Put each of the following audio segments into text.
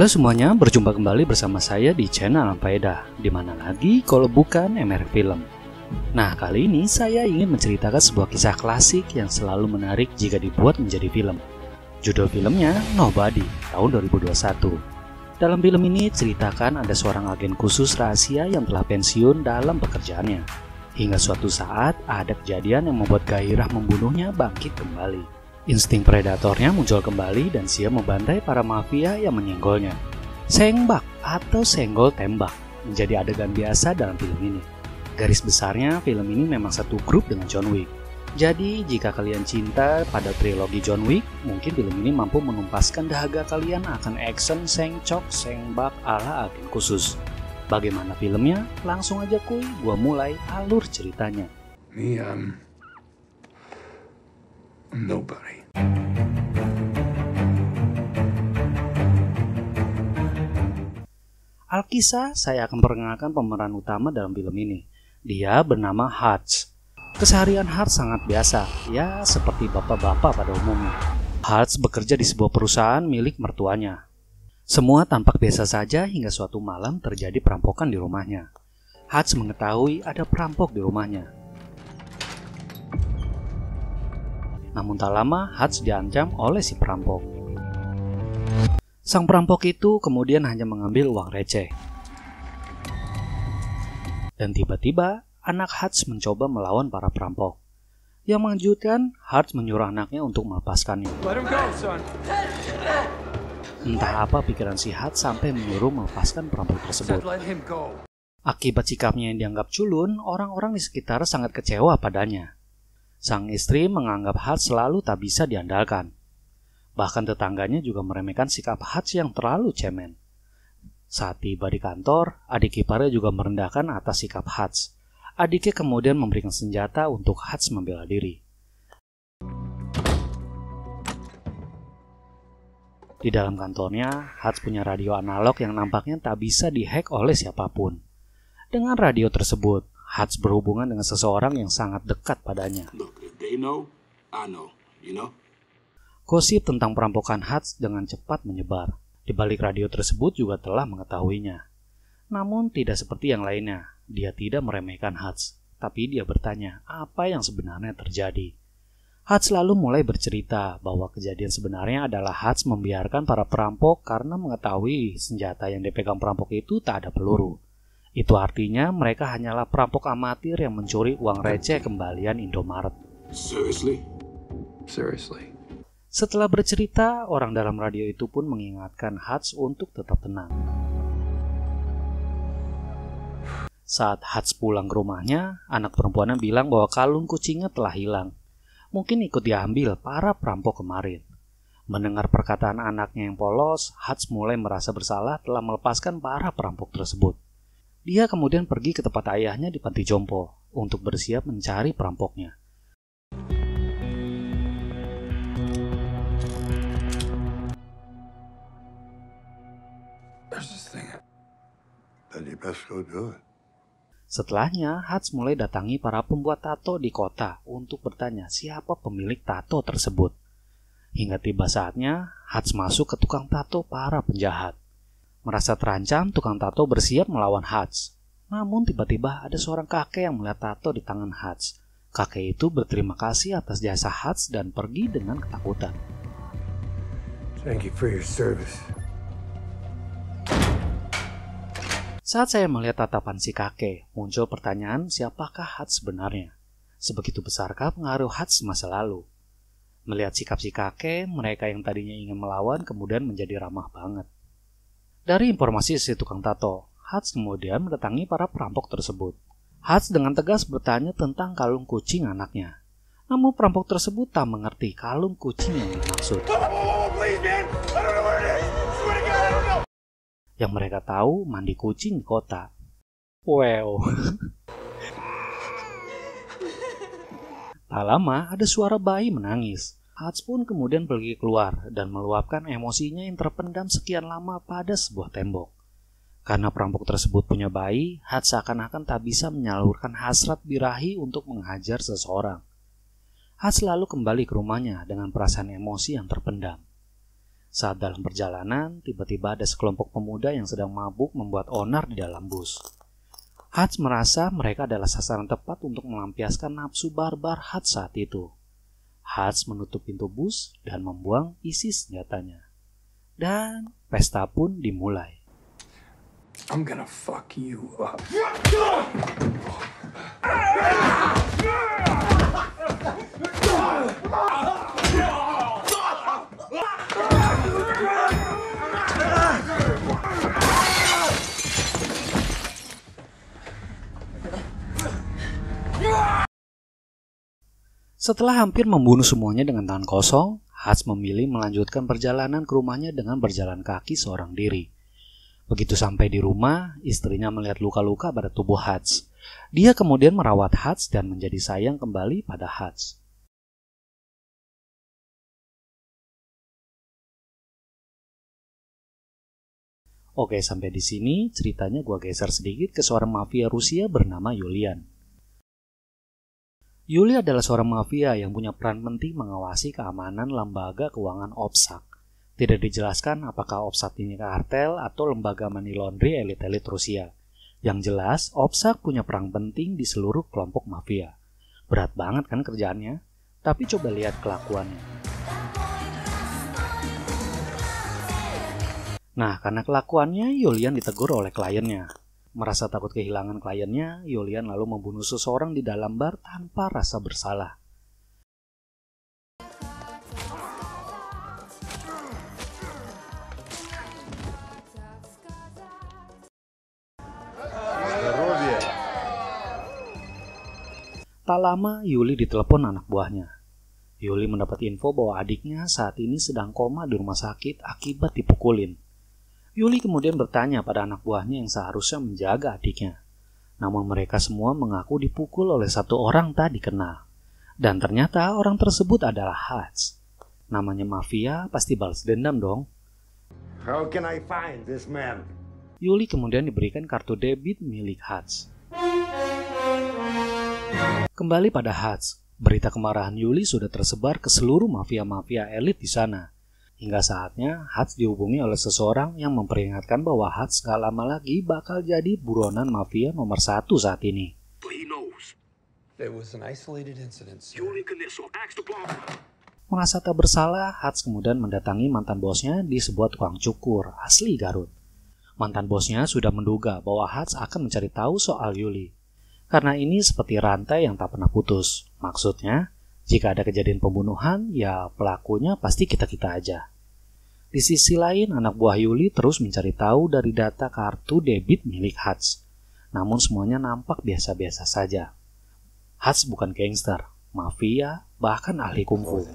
Halo semuanya, berjumpa kembali bersama saya di channel Ampaeda. Di mana lagi kalau bukan MR Film. Nah, kali ini saya ingin menceritakan sebuah kisah klasik yang selalu menarik jika dibuat menjadi film. Judul filmnya Nobody, tahun 2021. Dalam film ini ceritakan ada seorang agen khusus rahasia yang telah pensiun dalam pekerjaannya. Hingga suatu saat ada kejadian yang membuat gairah membunuhnya bangkit kembali. Insting predatornya muncul kembali dan siap membantai para mafia yang menyenggolnya. Sengbak atau senggol tembak menjadi adegan biasa dalam film ini. Garis besarnya, film ini memang satu grup dengan John Wick. Jadi, jika kalian cinta pada trilogi John Wick, mungkin film ini mampu menumpaskan dahaga kalian akan action sengcok sengbak ala agen khusus. Bagaimana filmnya? Langsung aja kuy, gua mulai alur ceritanya. Me, um, nobody. Alkisah, saya akan perkenalkan pemeran utama dalam film ini. Dia bernama Hutch. Keseharian Hutch sangat biasa, ya seperti bapak-bapak pada umumnya. Hutch bekerja di sebuah perusahaan milik mertuanya. Semua tampak biasa saja hingga suatu malam terjadi perampokan di rumahnya. Hutch mengetahui ada perampok di rumahnya. Namun tak lama, Hutch diancam oleh si perampok. Sang perampok itu kemudian hanya mengambil uang receh. Dan tiba-tiba, anak Hutch mencoba melawan para perampok. Yang mengejutkan, Hutch menyuruh anaknya untuk melepaskannya. Entah apa pikiran si Hutch sampai menyuruh melepaskan perampok tersebut. Akibat sikapnya yang dianggap culun, orang-orang di sekitar sangat kecewa padanya. Sang istri menganggap Hutch selalu tak bisa diandalkan. Bahkan tetangganya juga meremehkan sikap Hutch yang terlalu cemen. Saat tiba di kantor, adik iparnya juga merendahkan atas sikap Hutch. Adiknya kemudian memberikan senjata untuk Hutch membela diri. Di dalam kantornya, Hutch punya radio analog yang nampaknya tak bisa dihack oleh siapa pun. Dengan radio tersebut, Hutch berhubungan dengan seseorang yang sangat dekat padanya. Look, if they know, I know, you know? Gosip tentang perampokan Hutch dengan cepat menyebar. Di balik radio tersebut juga telah mengetahuinya. Namun tidak seperti yang lainnya, dia tidak meremehkan Hutch, tapi dia bertanya apa yang sebenarnya terjadi. Hutch lalu mulai bercerita bahwa kejadian sebenarnya adalah Hutch membiarkan para perampok karena mengetahui senjata yang dipegang perampok itu tak ada peluru. Itu artinya mereka hanyalah perampok amatir yang mencuri uang receh kembalian Indomaret. Seriously? Seriously. Setelah bercerita, orang dalam radio itu pun mengingatkan Hutch untuk tetap tenang. Saat Hutch pulang ke rumahnya, anak perempuannya bilang bahwa kalung kucingnya telah hilang. Mungkin ikut diambil para perampok kemarin. Mendengar perkataan anaknya yang polos, Hutch mulai merasa bersalah telah melepaskan para perampok tersebut. Dia kemudian pergi ke tempat ayahnya di panti jompo untuk bersiap mencari perampoknya. Setelahnya, Hutch mulai datangi para pembuat tato di kota untuk bertanya siapa pemilik tato tersebut. Hingga tiba saatnya, Hutch masuk ke tukang tato para penjahat. Merasa terancam, tukang tato bersiap melawan Hutch. Namun tiba-tiba ada seorang kakek yang melihat tato di tangan Hutch. Kakek itu berterima kasih atas jasa Hutch dan pergi dengan ketakutan. Thank you for your service. Saat saya melihat tatapan si kakek, muncul pertanyaan siapakah Hutch sebenarnya? Sebegitu besarkah pengaruh Hutch masa lalu? Melihat sikap si kakek, mereka yang tadinya ingin melawan kemudian menjadi ramah banget. Dari informasi si tukang tato, Hutch kemudian mendatangi para perampok tersebut. Hutch dengan tegas bertanya tentang kalung kucing anaknya. Namun perampok tersebut tak mengerti kalung kucing yang dimaksud. Yang mereka tahu mandi kucing di kota. Wow. tak lama ada suara bayi menangis. Hutch pun kemudian pergi keluar dan meluapkan emosinya yang terpendam sekian lama pada sebuah tembok. Karena perampok tersebut punya bayi, Hutch seakan-akan tak bisa menyalurkan hasrat birahi untuk menghajar seseorang. Hutch lalu kembali ke rumahnya dengan perasaan emosi yang terpendam. Saat dalam perjalanan, tiba-tiba ada sekelompok pemuda yang sedang mabuk membuat onar di dalam bus. Hutch merasa mereka adalah sasaran tepat untuk melampiaskan nafsu barbar Hutch saat itu. Hutch menutup pintu bus dan membuang isi senjatanya. Dan pesta pun dimulai. I'm gonna fuck you up. Setelah hampir membunuh semuanya dengan tangan kosong, Hutch memilih melanjutkan perjalanan ke rumahnya dengan berjalan kaki seorang diri. Begitu sampai di rumah, istrinya melihat luka-luka pada tubuh Hutch. Dia kemudian merawat Hutch dan menjadi sayang kembali pada Hutch. Oke, sampai di sini ceritanya gua geser sedikit ke seorang mafia Rusia bernama Yulian. Yuli adalah seorang mafia yang punya peran penting mengawasi keamanan lembaga keuangan OPSAK. Tidak dijelaskan apakah OPSAK ini kartel atau lembaga money laundry elit-elit Rusia. Yang jelas, OPSAK punya peran penting di seluruh kelompok mafia. Berat banget kan kerjaannya? Tapi coba lihat kelakuannya. Nah, karena kelakuannya, Yulian ditegur oleh kliennya. Merasa takut kehilangan kliennya, Yulian lalu membunuh seseorang di dalam bar tanpa rasa bersalah. Tak lama, Yuli ditelepon anak buahnya. Yuli mendapat info bahwa adiknya saat ini sedang koma di rumah sakit akibat dipukulin. Yuli kemudian bertanya pada anak buahnya yang seharusnya menjaga adiknya. Namun mereka semua mengaku dipukul oleh satu orang tak dikenal. Dan ternyata orang tersebut adalah Hutch. Namanya mafia pasti balas dendam dong. How can I find this man? Yuli kemudian diberikan kartu debit milik Hutch. Kembali pada Hutch, berita kemarahan Yuli sudah tersebar ke seluruh mafia-mafia elit di sana. Hingga saatnya, Hutch dihubungi oleh seseorang yang memperingatkan bahwa Hutch gak lama lagi bakal jadi buronan mafia nomor satu saat ini. Merasa tak bersalah, Hutch kemudian mendatangi mantan bosnya di sebuah tukang cukur asli Garut. Mantan bosnya sudah menduga bahwa Hutch akan mencari tahu soal Yuli. Karena ini seperti rantai yang tak pernah putus. Maksudnya, jika ada kejadian pembunuhan, ya pelakunya pasti kita-kita aja. Di sisi lain, anak buah Yuli terus mencari tahu dari data kartu debit milik Hutch. Namun semuanya nampak biasa-biasa saja. Hutch bukan gangster, mafia, bahkan ahli kungfu.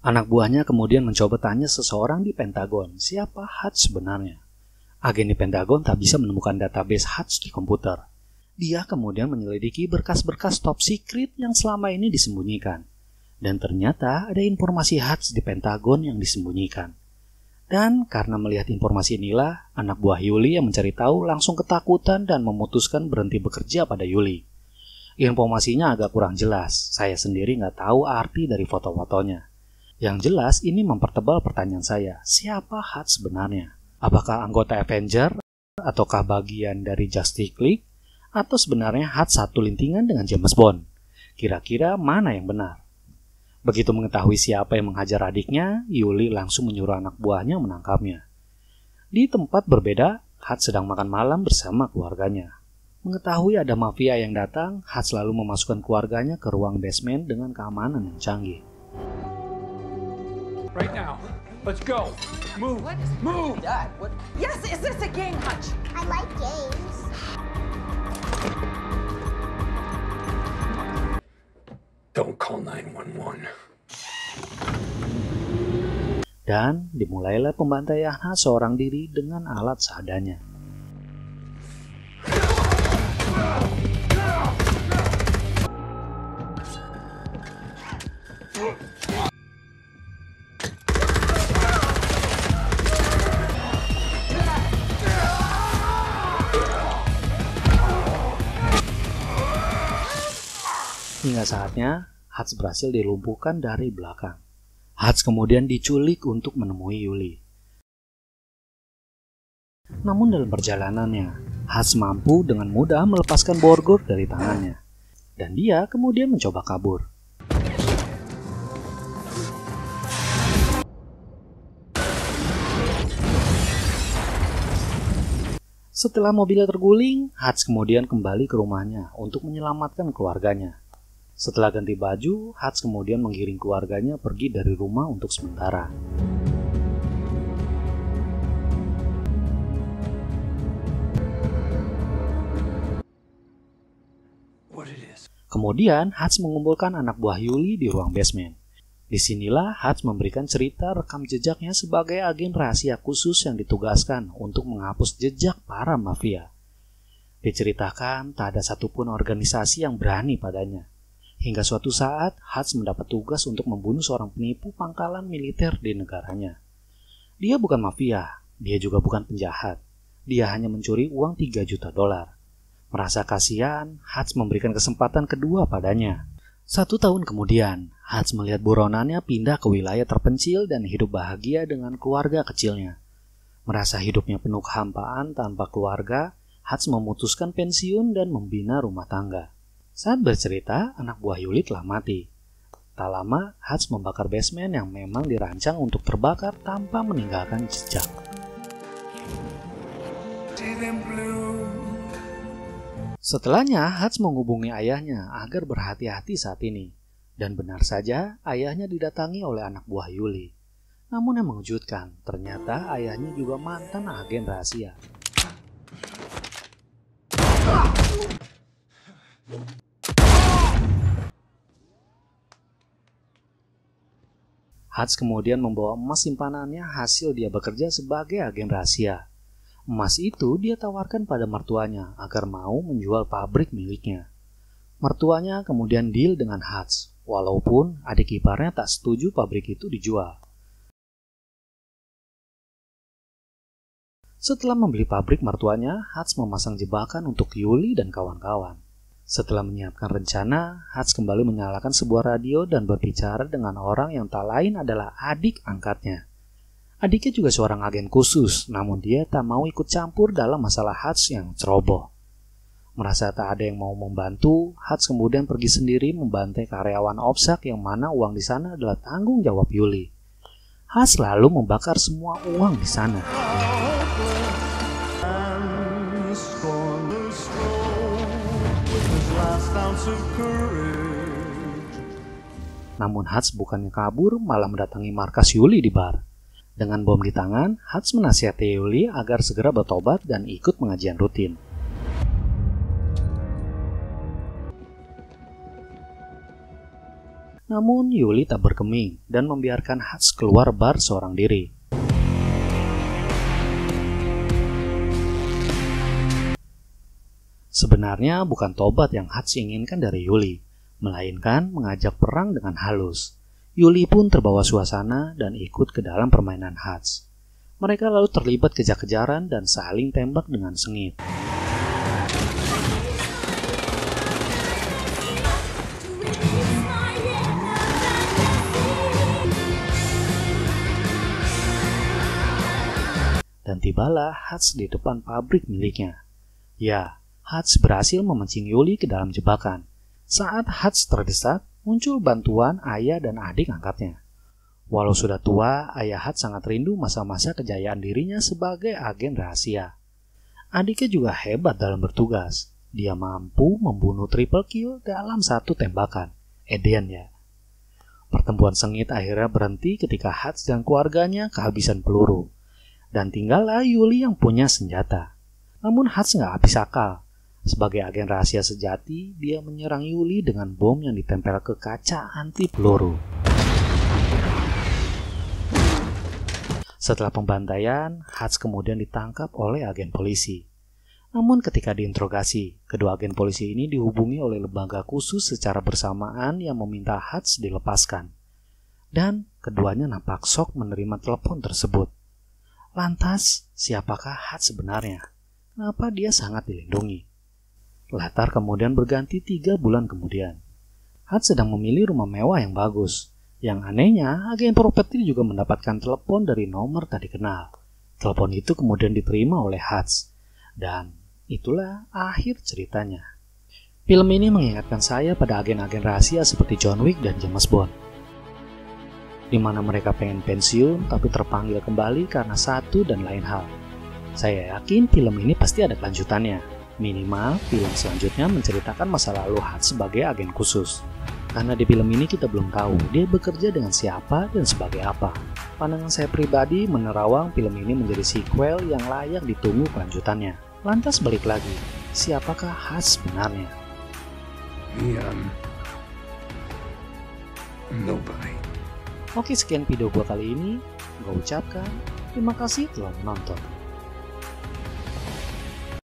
Anak buahnya kemudian mencoba tanya seseorang di Pentagon, siapa Hutch sebenarnya. Agen di Pentagon tak bisa menemukan database Hutch di komputer. Dia kemudian menyelidiki berkas-berkas top secret yang selama ini disembunyikan. Dan ternyata ada informasi Hutch di Pentagon yang disembunyikan. Dan karena melihat informasi inilah, anak buah Yuli yang mencari tahu langsung ketakutan dan memutuskan berhenti bekerja pada Yuli. Informasinya agak kurang jelas, saya sendiri nggak tahu arti dari foto-fotonya. Yang jelas ini mempertebal pertanyaan saya, siapa Hutch sebenarnya? Apakah anggota Avenger? Ataukah bagian dari Justice League? Atau sebenarnya Hutch satu lintingan dengan James Bond? Kira-kira mana yang benar? Begitu mengetahui siapa yang menghajar adiknya, Yuli langsung menyuruh anak buahnya menangkapnya. Di tempat berbeda, Hutch sedang makan malam bersama keluarganya. Mengetahui ada mafia yang datang, Hutch lalu memasukkan keluarganya ke ruang basement dengan keamanan yang canggih. Right now. Let's go. Move. What? Move. Dad, what? Yes, is this a game, Hutch? I like games. Don't call 911. Dan dimulailah pembantaian seorang diri dengan alat seadanya. Hingga saatnya, Hutch berhasil dilumpuhkan dari belakang. Hats kemudian diculik untuk menemui Yuli. Namun dalam perjalanannya, Hats mampu dengan mudah melepaskan Borgor dari tangannya. Dan dia kemudian mencoba kabur. Setelah mobilnya terguling, Hats kemudian kembali ke rumahnya untuk menyelamatkan keluarganya. Setelah ganti baju, Hats kemudian menggiring keluarganya pergi dari rumah untuk sementara. Kemudian, Hats mengumpulkan anak buah Yuli di ruang basement. Di sinilah Hats memberikan cerita rekam jejaknya sebagai agen rahasia khusus yang ditugaskan untuk menghapus jejak para mafia. Diceritakan tak ada satupun organisasi yang berani padanya. Hingga suatu saat, Hats mendapat tugas untuk membunuh seorang penipu pangkalan militer di negaranya. Dia bukan mafia, dia juga bukan penjahat. Dia hanya mencuri uang 3 juta dolar. Merasa kasihan, Hats memberikan kesempatan kedua padanya. Satu tahun kemudian, Hats melihat buronannya pindah ke wilayah terpencil dan hidup bahagia dengan keluarga kecilnya. Merasa hidupnya penuh kehampaan tanpa keluarga, Hats memutuskan pensiun dan membina rumah tangga. Saat bercerita, anak buah Yuli telah mati. Tak lama, Hats membakar basement yang memang dirancang untuk terbakar tanpa meninggalkan jejak. Setelahnya, Hats menghubungi ayahnya agar berhati-hati saat ini. Dan benar saja, ayahnya didatangi oleh anak buah Yuli. Namun yang mengejutkan, ternyata ayahnya juga mantan agen rahasia. Hats kemudian membawa emas simpanannya hasil dia bekerja sebagai agen rahasia. Emas itu dia tawarkan pada mertuanya agar mau menjual pabrik miliknya. Mertuanya kemudian deal dengan Hats, walaupun adik iparnya tak setuju pabrik itu dijual. Setelah membeli pabrik mertuanya, Hats memasang jebakan untuk Yuli dan kawan-kawan. Setelah menyiapkan rencana, Hats kembali menyalakan sebuah radio dan berbicara dengan orang yang tak lain adalah adik angkatnya. Adiknya juga seorang agen khusus, namun dia tak mau ikut campur dalam masalah Hats yang ceroboh. Merasa tak ada yang mau membantu, Hats kemudian pergi sendiri membantai karyawan Opsak yang mana uang di sana adalah tanggung jawab Yuli. Hats lalu membakar semua uang di sana. Namun Hats bukannya kabur, malah mendatangi markas Yuli di bar. Dengan bom di tangan, Hats menasihati Yuli agar segera bertobat dan ikut pengajian rutin. Namun Yuli tak berkeming dan membiarkan Hats keluar bar seorang diri. Sebenarnya bukan tobat yang Hats inginkan dari Yuli, melainkan mengajak perang dengan halus. Yuli pun terbawa suasana dan ikut ke dalam permainan Hats. Mereka lalu terlibat kejar-kejaran dan saling tembak dengan sengit. Dan tibalah Hats di depan pabrik miliknya. Ya, Hats berhasil memancing Yuli ke dalam jebakan. Saat Hats terdesak, muncul bantuan ayah dan adik angkatnya. Walau sudah tua, ayah Hats sangat rindu masa-masa kejayaan dirinya sebagai agen rahasia. Adiknya juga hebat dalam bertugas. Dia mampu membunuh triple kill dalam satu tembakan. Eden ya. Pertempuran sengit akhirnya berhenti ketika Hats dan keluarganya kehabisan peluru. Dan tinggallah Yuli yang punya senjata. Namun Hats nggak habis akal. Sebagai agen rahasia sejati, dia menyerang Yuli dengan bom yang ditempel ke kaca anti peluru. Setelah pembantaian, Hats kemudian ditangkap oleh agen polisi. Namun ketika diinterogasi, kedua agen polisi ini dihubungi oleh lembaga khusus secara bersamaan yang meminta Hats dilepaskan. Dan keduanya nampak sok menerima telepon tersebut. Lantas, siapakah Hats sebenarnya? Kenapa dia sangat dilindungi? Latar kemudian berganti tiga bulan kemudian. Hats sedang memilih rumah mewah yang bagus. Yang anehnya, agen properti juga mendapatkan telepon dari nomor tak dikenal. Telepon itu kemudian diterima oleh Hutz. Dan itulah akhir ceritanya. Film ini mengingatkan saya pada agen-agen rahasia seperti John Wick dan James Bond. Di mana mereka pengen pensiun tapi terpanggil kembali karena satu dan lain hal. Saya yakin film ini pasti ada kelanjutannya. Minimal, film selanjutnya menceritakan masa lalu sebagai agen khusus. Karena di film ini kita belum tahu dia bekerja dengan siapa dan sebagai apa. Pandangan saya pribadi menerawang film ini menjadi sequel yang layak ditunggu kelanjutannya. Lantas balik lagi, siapakah Hutz sebenarnya? Me, um. Nobody. Oke sekian video gua kali ini. Gue ucapkan terima kasih telah menonton.